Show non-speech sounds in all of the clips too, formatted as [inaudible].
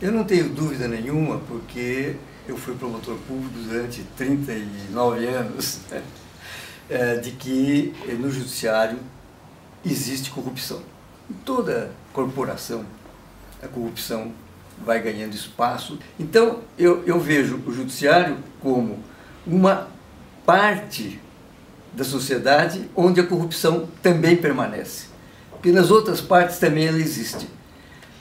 Eu não tenho dúvida nenhuma, porque eu fui promotor público durante 39 anos, é, [laughs] de que no judiciário existe corrupção. Em toda corporação, a corrupção vai ganhando espaço. Então, eu, eu vejo o judiciário como uma parte da sociedade onde a corrupção também permanece. Porque nas outras partes também ela existe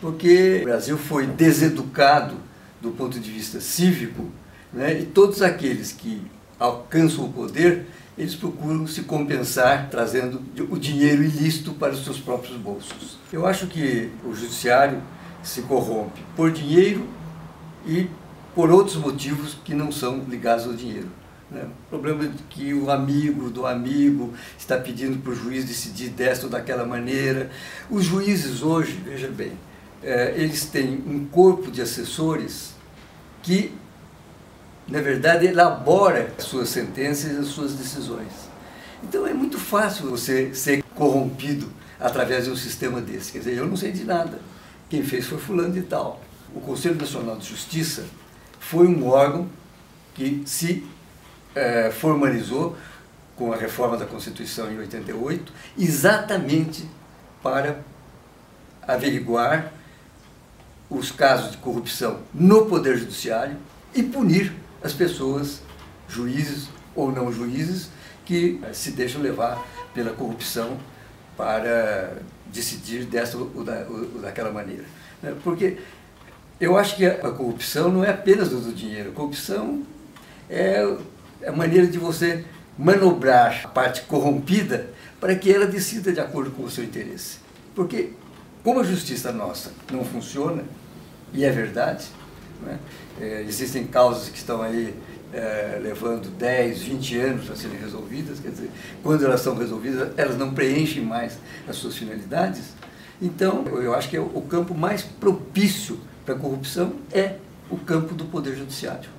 porque o Brasil foi deseducado do ponto de vista cívico, né? e todos aqueles que alcançam o poder, eles procuram se compensar trazendo o dinheiro ilícito para os seus próprios bolsos. Eu acho que o judiciário se corrompe por dinheiro e por outros motivos que não são ligados ao dinheiro. Né? O problema é que o amigo do amigo está pedindo para o juiz decidir desta ou daquela maneira. Os juízes hoje, veja bem, é, eles têm um corpo de assessores que, na verdade, elabora as suas sentenças e as suas decisões. Então é muito fácil você ser corrompido através de um sistema desse. Quer dizer, eu não sei de nada. Quem fez foi fulano de tal. O Conselho Nacional de Justiça foi um órgão que se é, formalizou com a reforma da Constituição em 88, exatamente para averiguar os casos de corrupção no Poder Judiciário e punir as pessoas, juízes ou não juízes, que se deixam levar pela corrupção para decidir dessa ou, da, ou daquela maneira. Né? Porque eu acho que a corrupção não é apenas do dinheiro, a corrupção é a maneira de você manobrar a parte corrompida para que ela decida de acordo com o seu interesse. Porque como a justiça nossa não funciona, e é verdade, né? é, existem causas que estão aí é, levando 10, 20 anos para serem resolvidas, quer dizer, quando elas são resolvidas, elas não preenchem mais as suas finalidades. Então, eu acho que é o campo mais propício para a corrupção é o campo do Poder Judiciário.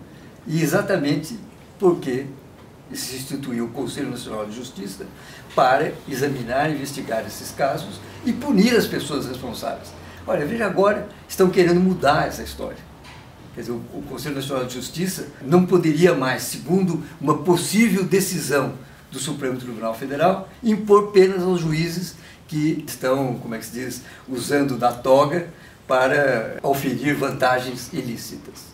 E exatamente porque se instituiu o Conselho Nacional de Justiça para examinar investigar esses casos e punir as pessoas responsáveis. Olha, veja agora, estão querendo mudar essa história. Quer dizer, o Conselho Nacional de Justiça não poderia mais, segundo uma possível decisão do Supremo Tribunal Federal, impor penas aos juízes que estão, como é que se diz, usando da toga para oferir vantagens ilícitas.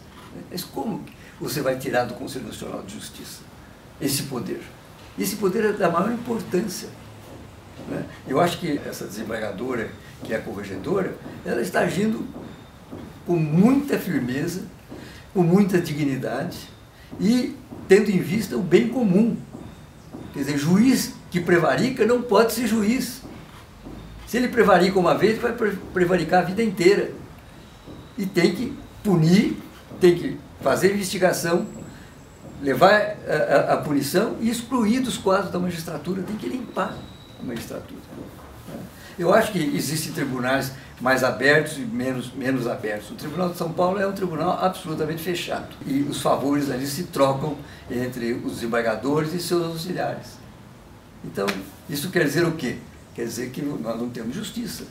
Mas como você vai tirar do Conselho Nacional de Justiça esse poder? Esse poder é da maior importância. Né? Eu acho que essa desembargadora, que é a corregedora, ela está agindo com muita firmeza, com muita dignidade e tendo em vista o bem comum. Quer dizer, juiz que prevarica não pode ser juiz. Se ele prevarica uma vez, vai prevaricar a vida inteira. E tem que punir, tem que fazer investigação, levar a, a, a punição e excluir dos quadros da magistratura, tem que limpar a magistratura. Eu acho que existem tribunais mais abertos e menos, menos abertos. O Tribunal de São Paulo é um tribunal absolutamente fechado. E os favores ali se trocam entre os desembargadores e seus auxiliares. Então, isso quer dizer o quê? Quer dizer que nós não temos justiça.